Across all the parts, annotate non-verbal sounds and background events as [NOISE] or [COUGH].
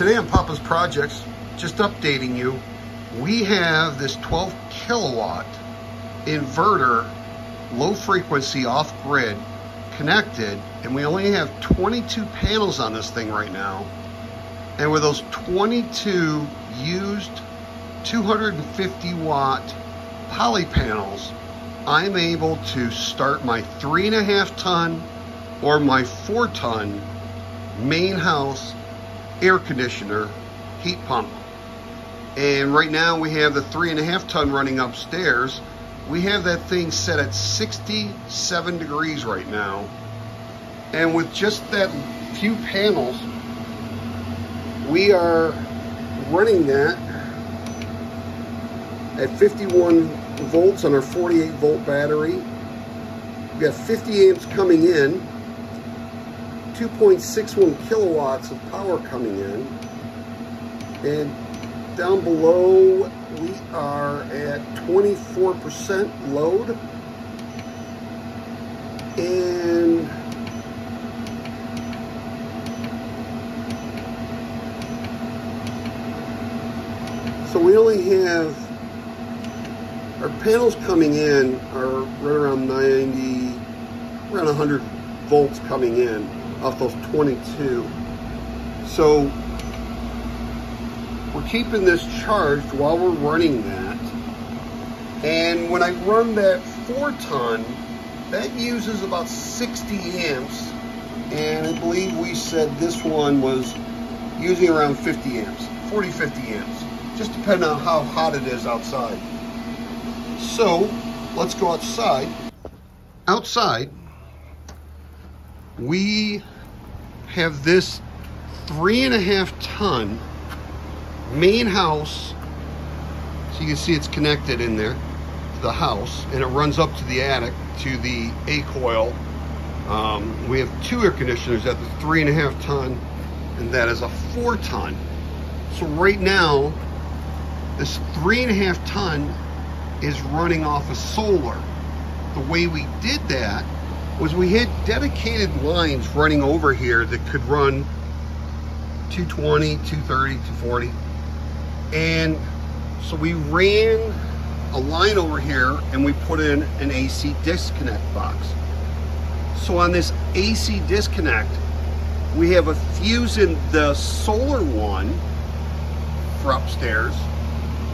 Today on Pappa's Projects, just updating you, we have this 12 kilowatt inverter, low frequency off grid connected, and we only have 22 panels on this thing right now. And with those 22 used 250 watt poly panels, I'm able to start my three and a half ton or my four ton main house air conditioner heat pump. And right now we have the three and a half ton running upstairs. We have that thing set at 67 degrees right now. And with just that few panels, we are running that at 51 volts on our 48 volt battery. We got 50 amps coming in, 2.61 kilowatts of power coming in. And down below, we are at 24% load. And so we only have our panels coming in are right around 90, around 100 volts coming in off those 22. So we're keeping this charged while we're running that. And when I run that four ton, that uses about 60 amps. And I believe we said this one was using around 50 amps, 40, 50 amps. Just depending on how hot it is outside. So let's go outside. Outside, we have this three and a half ton main house. So you can see it's connected in there, to the house, and it runs up to the attic, to the A-coil. Um, we have two air conditioners at the three and a half ton, and that is a four ton. So right now, this three and a half ton is running off of solar. The way we did that was we had dedicated lines running over here that could run 220, 230, 240. And so we ran a line over here and we put in an AC disconnect box. So on this AC disconnect, we have a fuse in the solar one for upstairs.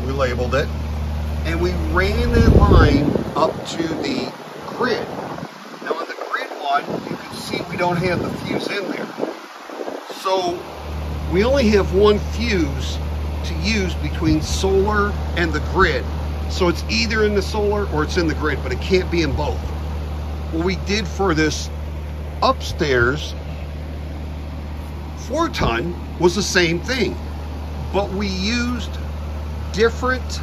We labeled it. And we ran that line up to the grid. You can see we don't have the fuse in there. So we only have one fuse to use between solar and the grid. So it's either in the solar or it's in the grid, but it can't be in both. What we did for this upstairs four ton was the same thing, but we used different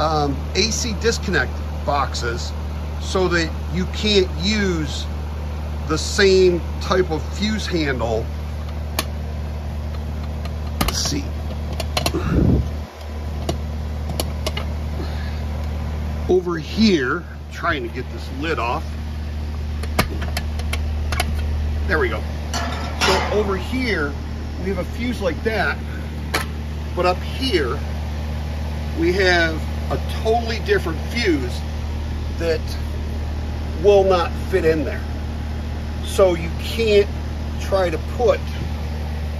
um, AC disconnect boxes so that you can't use the same type of fuse handle. Let's see. Over here, trying to get this lid off. There we go. So over here, we have a fuse like that, but up here, we have a totally different fuse that will not fit in there. So you can't try to put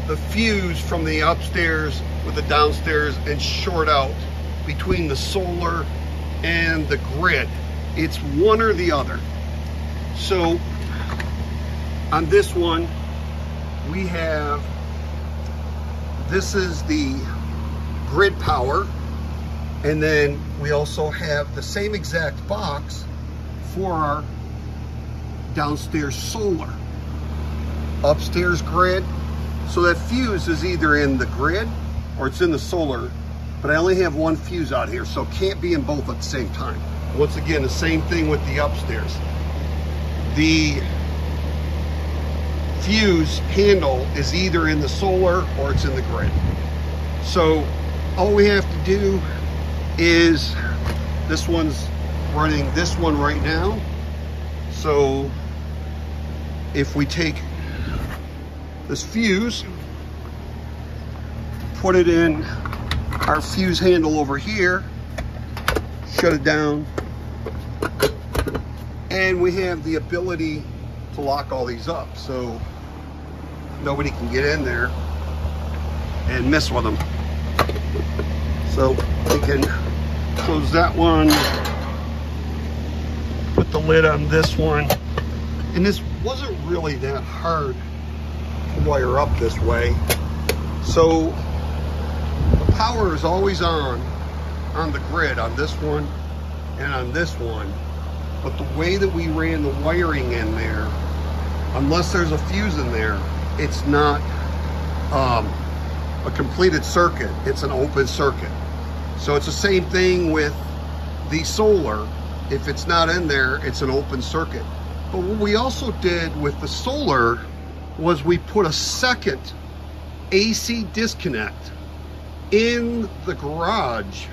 the fuse from the upstairs with the downstairs and short out between the solar and the grid. It's one or the other. So on this one, we have, this is the grid power. And then we also have the same exact box for our downstairs solar. Upstairs grid. So that fuse is either in the grid or it's in the solar, but I only have one fuse out here, so can't be in both at the same time. Once again, the same thing with the upstairs. The fuse handle is either in the solar or it's in the grid. So all we have to do is, this one's running this one right now. So if we take this fuse put it in our fuse handle over here, shut it down, and we have the ability to lock all these up so nobody can get in there and mess with them. So we can close that one, the lid on this one, and this wasn't really that hard to wire up this way. So the power is always on on the grid on this one and on this one. But the way that we ran the wiring in there, unless there's a fuse in there, it's not um, a completed circuit. It's an open circuit. So it's the same thing with the solar. If it's not in there, it's an open circuit. But what we also did with the solar was we put a second AC disconnect in the garage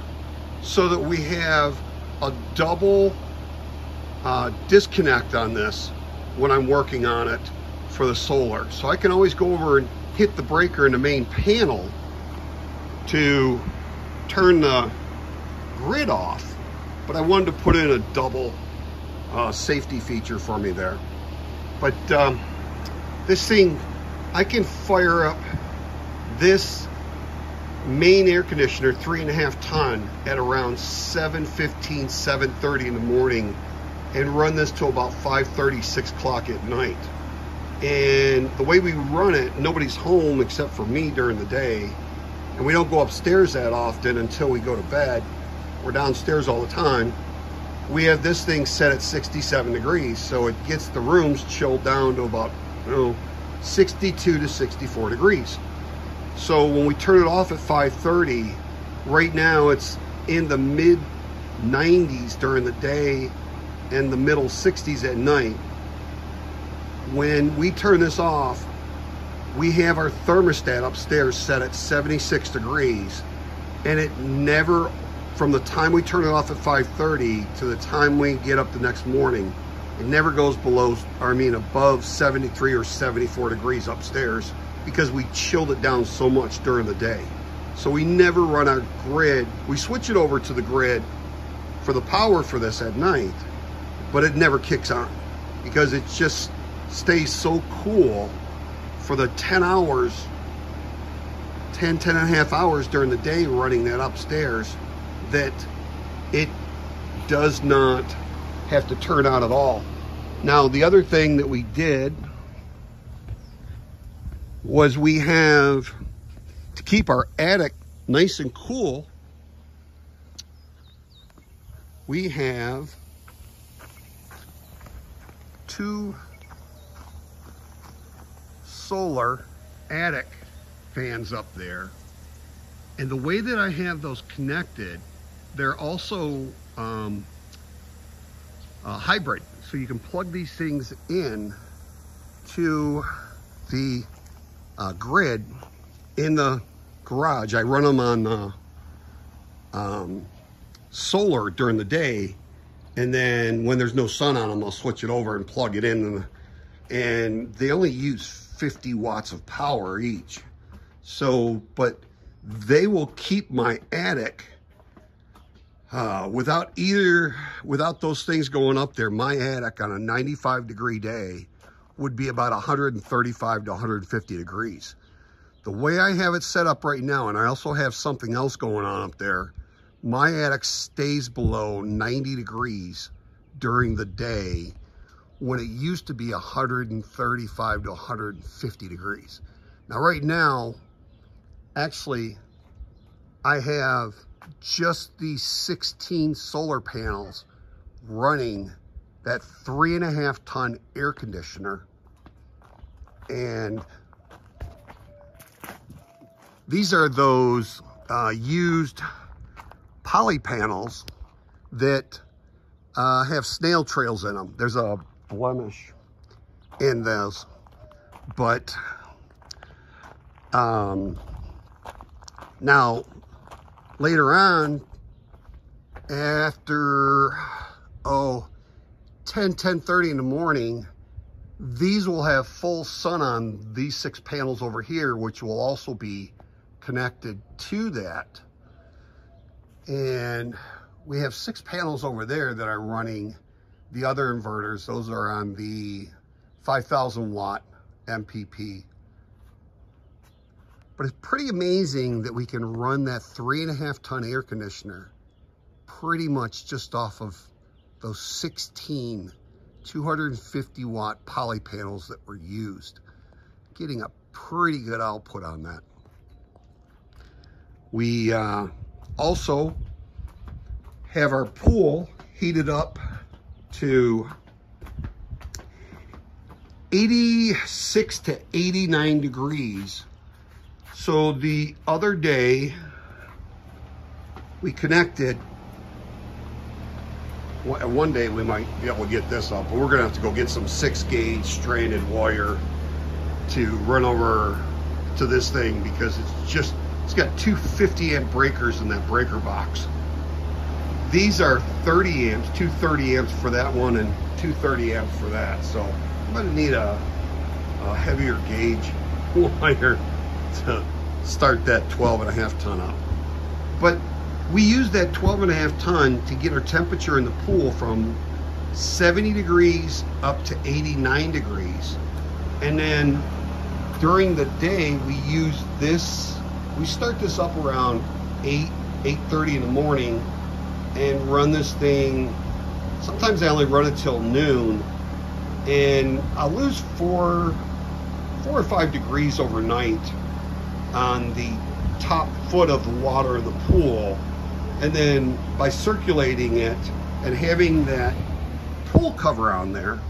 so that we have a double uh, disconnect on this when I'm working on it for the solar. So I can always go over and hit the breaker in the main panel to turn the grid off, but I wanted to put in a double uh, safety feature for me there. But um, this thing, I can fire up this main air conditioner, three and a half ton, at around 7.15, 7.30 in the morning and run this till about 5.30, 6 o'clock at night. And the way we run it, nobody's home except for me during the day. And we don't go upstairs that often until we go to bed. We're downstairs all the time. We have this thing set at 67 degrees, so it gets the rooms chilled down to about, you know, 62 to 64 degrees. So when we turn it off at 5.30, right now it's in the mid 90s during the day and the middle 60s at night. When we turn this off, we have our thermostat upstairs set at 76 degrees and it never, from the time we turn it off at 5.30 to the time we get up the next morning, it never goes below, I mean above 73 or 74 degrees upstairs because we chilled it down so much during the day. So we never run our grid. We switch it over to the grid for the power for this at night, but it never kicks on because it just stays so cool for the 10 hours, 10, 10 and a half hours during the day running that upstairs that it does not have to turn on at all. Now, the other thing that we did was we have to keep our attic nice and cool we have two solar attic fans up there and the way that I have those connected they're also um, hybrid so you can plug these things in to the uh, grid in the garage. I run them on uh, um, solar during the day, and then when there's no sun on them, I'll switch it over and plug it in. And they only use 50 watts of power each. So, but they will keep my attic uh, without either, without those things going up there, my attic on a 95 degree day would be about 135 to 150 degrees. The way I have it set up right now, and I also have something else going on up there, my attic stays below 90 degrees during the day when it used to be 135 to 150 degrees. Now right now, actually, I have just these 16 solar panels running that three and a half ton air conditioner. And these are those uh, used poly panels that uh, have snail trails in them. There's a blemish in those, but um, now later on, after, oh, 10, 10 30 in the morning, these will have full sun on these six panels over here, which will also be connected to that. And we have six panels over there that are running the other inverters. Those are on the 5,000 watt MPP. But it's pretty amazing that we can run that three and a half ton air conditioner pretty much just off of those 16 250 watt poly panels that were used. Getting a pretty good output on that. We uh, also have our pool heated up to 86 to 89 degrees. So the other day we connected one day we might be able to get this up, but we're gonna have to go get some six gauge stranded wire to run over to this thing because it's just, it's got two 50 amp breakers in that breaker box. These are 30 amps, two 30 amps for that one and two 30 amps for that. So I'm gonna need a, a heavier gauge [LAUGHS] wire to start that 12 and a half ton up. But we use that 12 and a half ton to get our temperature in the pool from 70 degrees up to 89 degrees. And then during the day, we use this, we start this up around 8, 8.30 in the morning and run this thing. Sometimes I only run it till noon and I lose four, four or five degrees overnight on the top foot of the water of the pool and then by circulating it and having that pool cover on there,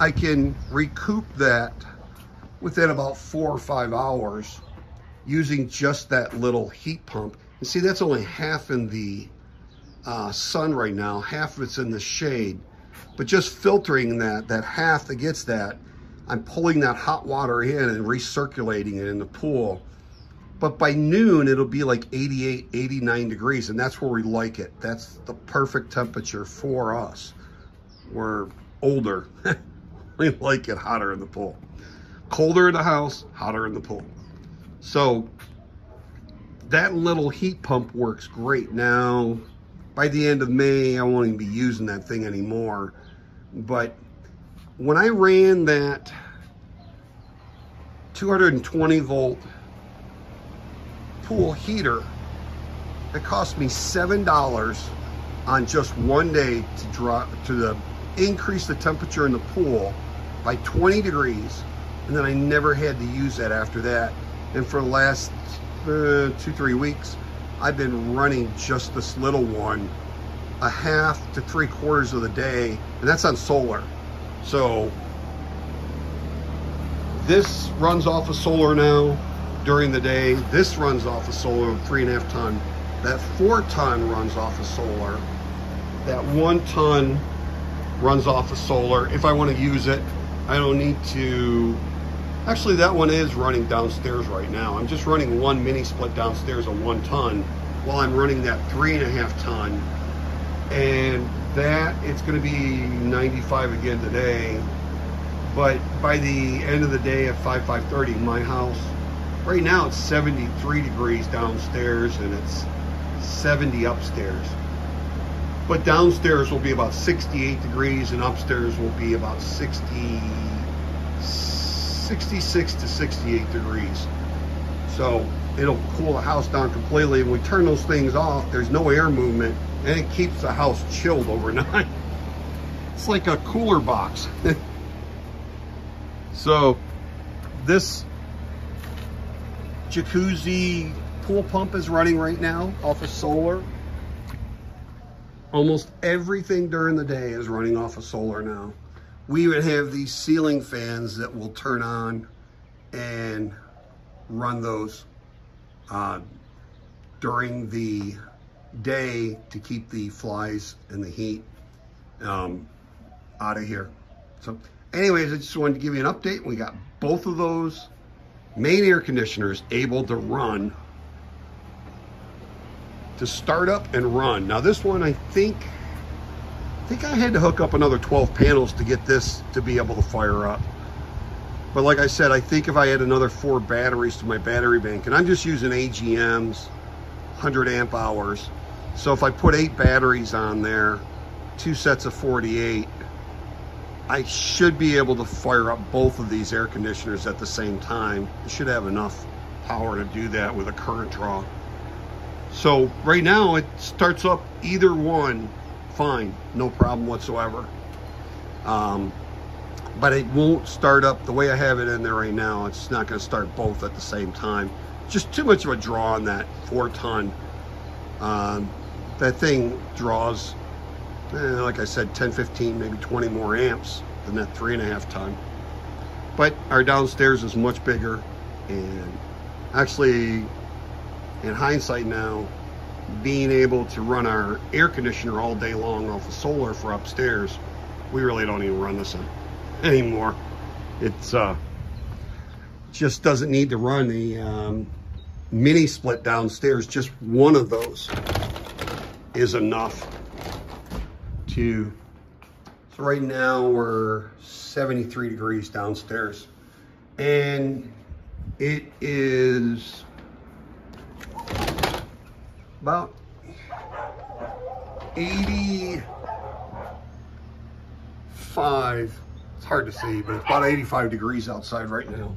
I can recoup that within about four or five hours using just that little heat pump. And see, that's only half in the uh, sun right now, half of it's in the shade. But just filtering that, that half that gets that, I'm pulling that hot water in and recirculating it in the pool but by noon, it'll be like 88, 89 degrees, and that's where we like it. That's the perfect temperature for us. We're older. [LAUGHS] we like it hotter in the pool. Colder in the house, hotter in the pool. So that little heat pump works great. Now, by the end of May, I won't even be using that thing anymore. But when I ran that 220 volt pool heater that cost me $7 on just one day to drop to the increase the temperature in the pool by 20 degrees. And then I never had to use that after that. And for the last uh, two, three weeks, I've been running just this little one a half to three quarters of the day, and that's on solar. So this runs off of solar now during the day. This runs off of solar, three and a half ton. That four ton runs off of solar. That one ton runs off of solar. If I want to use it, I don't need to. Actually, that one is running downstairs right now. I'm just running one mini split downstairs on one ton while I'm running that three and a half ton. And that, it's going to be 95 again today. But by the end of the day at 5, 5.30, my house Right now it's 73 degrees downstairs and it's 70 upstairs. But downstairs will be about 68 degrees and upstairs will be about 60, 66 to 68 degrees. So it'll cool the house down completely. When we turn those things off, there's no air movement and it keeps the house chilled overnight. [LAUGHS] It's like a cooler box. [LAUGHS] so this jacuzzi pool pump is running right now off of solar. Almost everything during the day is running off of solar now. We even have these ceiling fans that will turn on and run those uh, during the day to keep the flies and the heat um, out of here. So anyways, I just wanted to give you an update. We got both of those main air conditioners able to run, to start up and run. Now this one, I think, I think I had to hook up another 12 panels to get this to be able to fire up. But like I said, I think if I add another four batteries to my battery bank, and I'm just using AGMs, 100 amp hours. So if I put eight batteries on there, two sets of 48, I should be able to fire up both of these air conditioners at the same time. I should have enough power to do that with a current draw. So right now it starts up either one fine, no problem whatsoever. Um, but it won't start up the way I have it in there right now. It's not going to start both at the same time. Just too much of a draw on that four ton. Um, that thing draws, eh, like I said, 10, 15, maybe 20 more amps than that three and a half ton. But our downstairs is much bigger and actually in hindsight now, being able to run our air conditioner all day long off of solar for upstairs, we really don't even run this [LAUGHS] anymore. It's uh, just doesn't need to run the um, mini split downstairs. Just one of those is enough to, so right now we're 73 degrees downstairs. And it is about 85, it's hard to see, but it's about 85 degrees outside right now.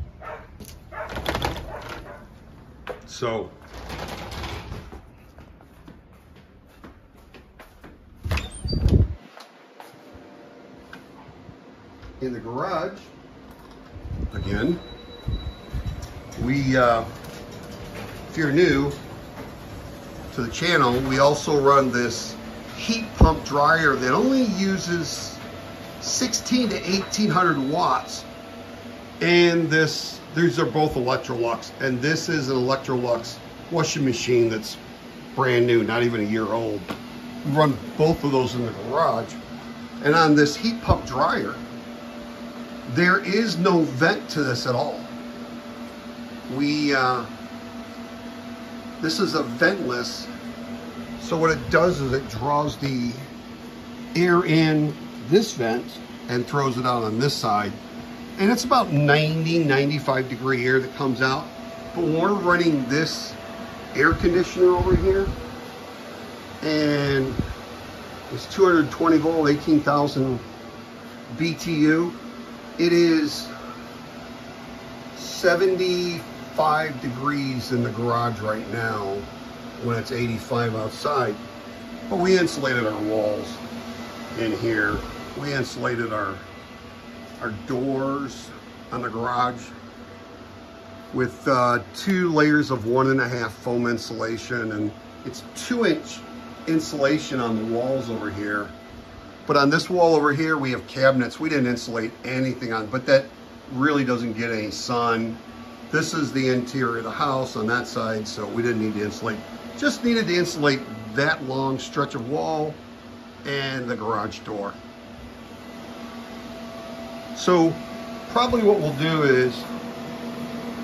So, in the garage, again, we, uh, if you're new, to the channel, we also run this heat pump dryer that only uses 16 to 1800 watts. And this, these are both Electrolux, and this is an Electrolux washing machine that's brand new, not even a year old. We run both of those in the garage. And on this heat pump dryer, there is no vent to this at all. We, uh, this is a ventless. So what it does is it draws the air in this vent and throws it out on this side. And it's about 90, 95 degree air that comes out. But when we're running this air conditioner over here, and it's 220 volt, 18,000 BTU, it is 75 degrees in the garage right now when it's 85 outside. But we insulated our walls in here. We insulated our, our doors on the garage with uh, two layers of one and a half foam insulation and it's two inch insulation on the walls over here. But on this wall over here, we have cabinets. We didn't insulate anything on, but that really doesn't get any sun. This is the interior of the house on that side, so we didn't need to insulate. Just needed to insulate that long stretch of wall and the garage door. So probably what we'll do is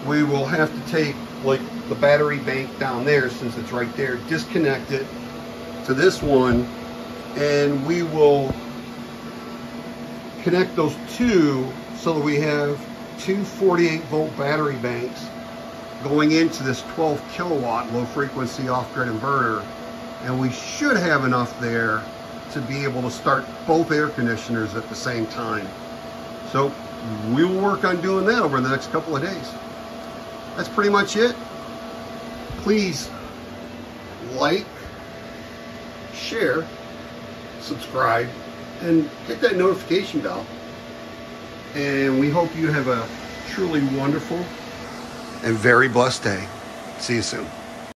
we will have to take like the battery bank down there since it's right there, disconnect it to this one and we will connect those two so that we have two 48 volt battery banks going into this 12 kilowatt low frequency off-grid inverter and we should have enough there to be able to start both air conditioners at the same time. So we will work on doing that over the next couple of days. That's pretty much it. Please like, share, subscribe, and hit that notification bell and we hope you have a truly wonderful and very blessed day. See you soon.